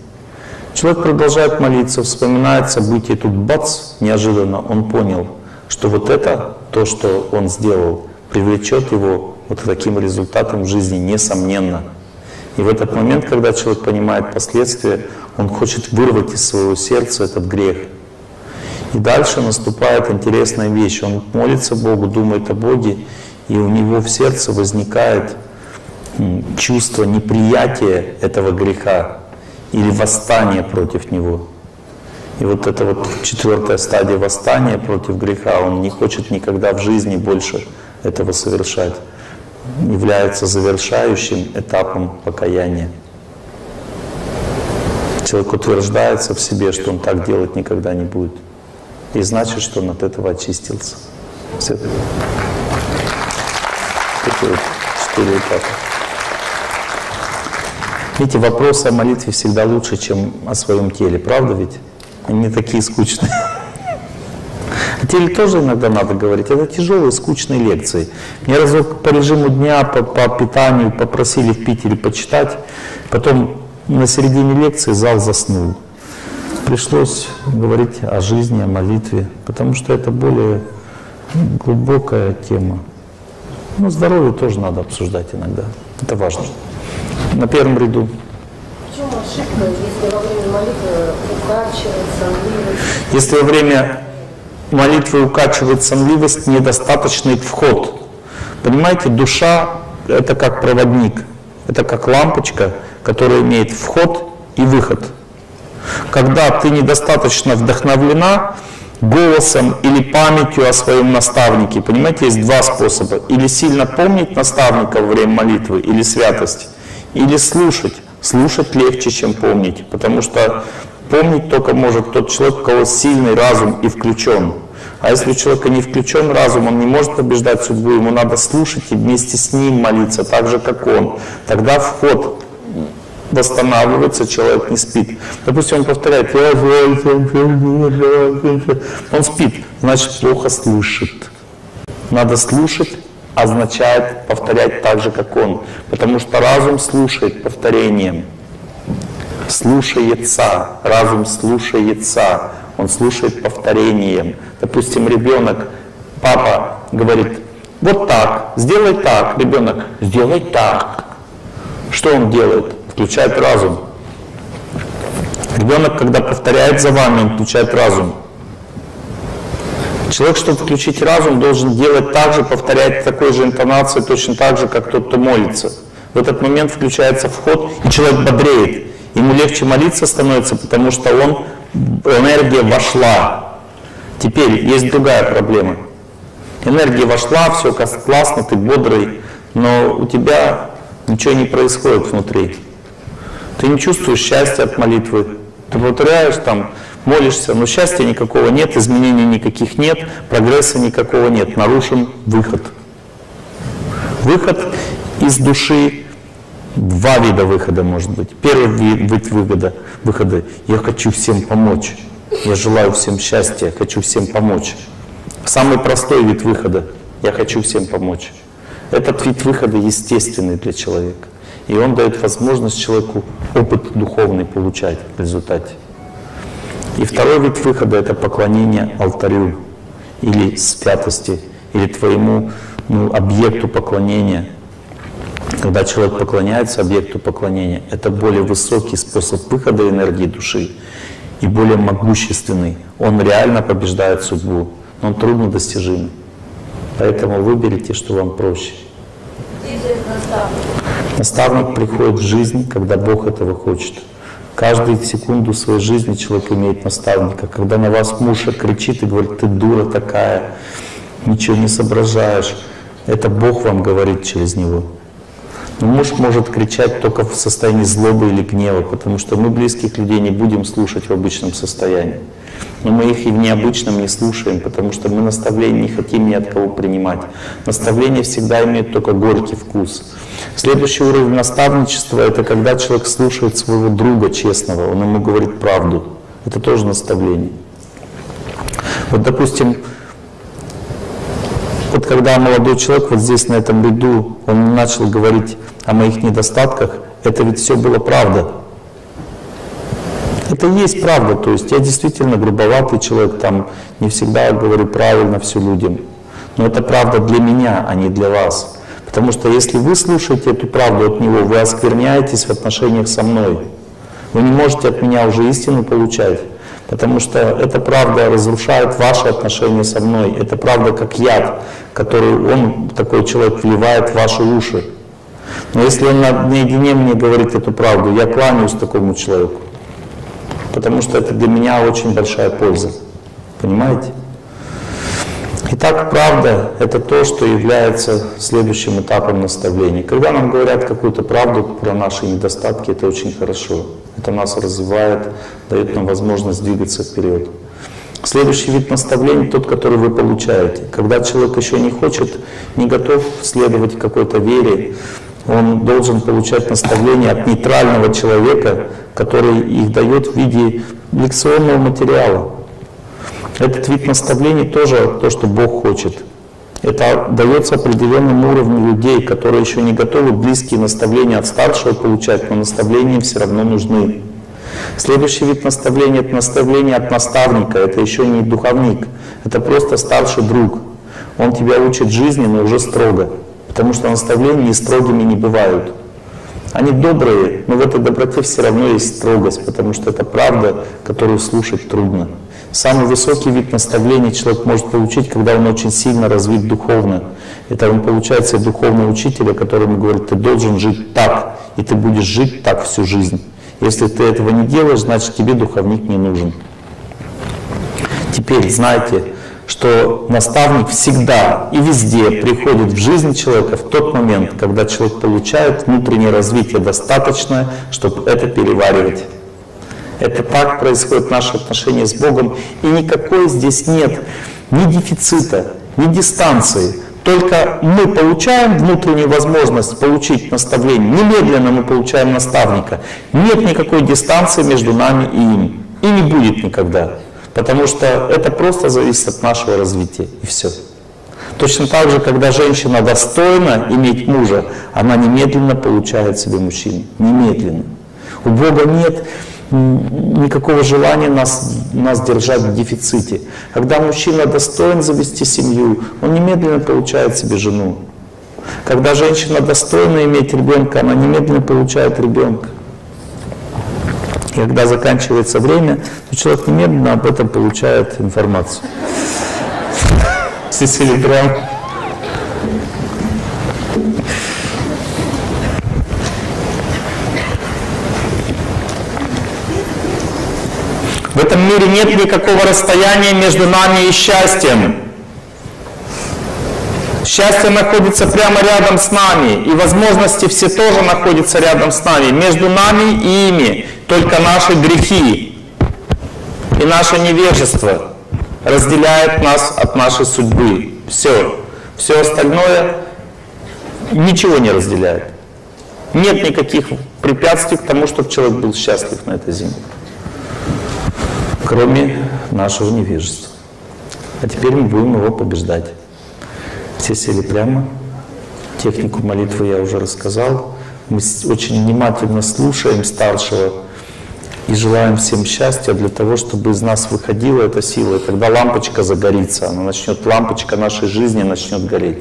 Человек продолжает молиться, вспоминает события, тут бац, неожиданно он понял, что вот это, то, что он сделал, привлечет его вот таким результатам в жизни, несомненно. И в этот момент, когда человек понимает последствия, он хочет вырвать из своего сердца этот грех. И дальше наступает интересная вещь. Он молится Богу, думает о Боге, и у него в сердце возникает чувство неприятия этого греха или восстания против него. И вот эта вот четвертая стадия восстания против греха, он не хочет никогда в жизни больше этого совершать, является завершающим этапом покаяния. Человек утверждается в себе, что он так делать никогда не будет. И значит, что он от этого очистился. Все. Такие четыре этапа. Видите, вопросы о молитве всегда лучше, чем о своем теле, правда ведь? Они такие скучные. О теле тоже иногда надо говорить. Это тяжелые, скучные лекции. Мне разок по режиму дня, по, по питанию попросили в Питере почитать. Потом на середине лекции зал заснул. Пришлось говорить о жизни, о молитве, потому что это более глубокая тема. Ну, здоровье тоже надо обсуждать иногда. Это важно на первом ряду. Почему ошибка, если во время молитвы укачивает сонливость? Если во время молитвы укачивает сонливость, недостаточный вход. Понимаете, душа — это как проводник, это как лампочка, которая имеет вход и выход. Когда ты недостаточно вдохновлена, голосом или памятью о своем наставнике. Понимаете, есть два способа. Или сильно помнить наставника во время молитвы, или святость или слушать. Слушать легче, чем помнить, потому что помнить только может тот человек, у кого сильный разум и включен. А если у человека не включен разум, он не может побеждать судьбу, ему надо слушать и вместе с ним молиться, так же, как он. Тогда вход восстанавливается, человек не спит. Допустим, он повторяет, он спит, значит плохо слышит. Надо слушать означает повторять так же, как он. Потому что разум слушает повторением. Слушается, разум слушается, он слушает повторением. Допустим, ребенок, папа говорит, вот так, сделай так, ребенок, сделай так. Что он делает? Включает разум. Ребенок, когда повторяет за вами, он включает разум. Человек, чтобы включить разум, должен делать так же, повторять такой же интонацией, точно так же, как тот, кто молится. В этот момент включается вход, и человек бодреет. Ему легче молиться становится, потому что он, энергия вошла. Теперь есть другая проблема. Энергия вошла, все классно, ты бодрый, но у тебя ничего не происходит внутри. Ты не чувствуешь счастья от молитвы. Ты повторяешь там, молишься, но счастья никакого нет, изменений никаких нет, прогресса никакого нет. Нарушен выход. Выход из души Два вида выхода может быть. Первый вид выхода, выхода – я хочу всем помочь. Я желаю всем счастья, хочу всем помочь. Самый простой вид выхода – я хочу всем помочь. Этот вид выхода естественный для человека. И он дает возможность человеку опыт духовный получать в результате. И второй вид выхода – это поклонение алтарю или святости, или твоему ну, объекту поклонения – когда человек поклоняется объекту поклонения, это более высокий способ выхода энергии души и более могущественный. Он реально побеждает судьбу, но он трудно достижимый. Поэтому выберите, что вам проще. Наставник приходит в жизнь, когда Бог этого хочет. Каждую секунду своей жизни человек имеет наставника. Когда на вас муж кричит и говорит, ты дура такая, ничего не соображаешь, это Бог вам говорит через него. Муж может кричать только в состоянии злобы или гнева, потому что мы близких людей не будем слушать в обычном состоянии. Но мы их и в необычном не слушаем, потому что мы наставления не хотим ни от кого принимать. Наставление всегда имеет только горький вкус. Следующий уровень наставничества — это когда человек слушает своего друга честного, он ему говорит правду. Это тоже наставление. Вот, допустим, когда молодой человек вот здесь на этом ряду, он начал говорить о моих недостатках, это ведь все было правда. Это и есть правда, то есть я действительно грубоватый человек, там не всегда говорю правильно все людям. Но это правда для меня, а не для вас. Потому что если вы слушаете эту правду от него, вы оскверняетесь в отношениях со мной. Вы не можете от меня уже истину получать. Потому что эта правда разрушает ваши отношения со мной. Это правда как яд, который он, такой человек, вливает в ваши уши. Но если он наедине мне говорит эту правду, я кланяюсь такому человеку. Потому что это для меня очень большая польза. Понимаете? Итак, правда — это то, что является следующим этапом наставления. Когда нам говорят какую-то правду про наши недостатки, это очень хорошо. Это нас развивает, дает нам возможность двигаться вперед. Следующий вид наставлений — тот, который вы получаете. Когда человек еще не хочет, не готов следовать какой-то вере, он должен получать наставления от нейтрального человека, который их дает в виде лекционного материала. Этот вид наставлений тоже то, что Бог хочет. Это дается определенному уровню людей, которые еще не готовы близкие наставления от старшего получать, но наставления все равно нужны. Следующий вид наставления – это наставление от наставника, это еще не духовник, это просто старший друг. Он тебя учит жизни, но уже строго, потому что наставления не строгими не бывают. Они добрые, но в этой доброте все равно есть строгость, потому что это правда, которую слушать трудно. Самый высокий вид наставления человек может получить, когда он очень сильно развит духовно. Это он получает себе духовного учителя, который говорит, ты должен жить так, и ты будешь жить так всю жизнь. Если ты этого не делаешь, значит тебе духовник не нужен. Теперь знайте, что наставник всегда и везде приходит в жизнь человека в тот момент, когда человек получает внутреннее развитие достаточное, чтобы это переваривать. Это так происходит наше отношение с Богом. И никакой здесь нет ни дефицита, ни дистанции. Только мы получаем внутреннюю возможность получить наставление. Немедленно мы получаем наставника. Нет никакой дистанции между нами и им. И не будет никогда. Потому что это просто зависит от нашего развития. И все. Точно так же, когда женщина достойна иметь мужа, она немедленно получает себе мужчину. Немедленно. У Бога нет никакого желания нас, нас держать в дефиците. Когда мужчина достоин завести семью, он немедленно получает себе жену. Когда женщина достойна иметь ребенка, она немедленно получает ребенка. И когда заканчивается время, то человек немедленно об этом получает информацию. Сесилия Брам. В этом мире нет никакого расстояния между нами и счастьем. Счастье находится прямо рядом с нами, и возможности все тоже находятся рядом с нами. Между нами и ими только наши грехи и наше невежество разделяет нас от нашей судьбы. Все. Все остальное ничего не разделяет. Нет никаких препятствий к тому, чтобы человек был счастлив на этой земле. Кроме нашего невежества. А теперь мы будем его побеждать. Все сели прямо. Технику молитвы я уже рассказал. Мы очень внимательно слушаем старшего и желаем всем счастья для того, чтобы из нас выходила эта сила. И когда лампочка загорится, она начнет, лампочка нашей жизни начнет гореть.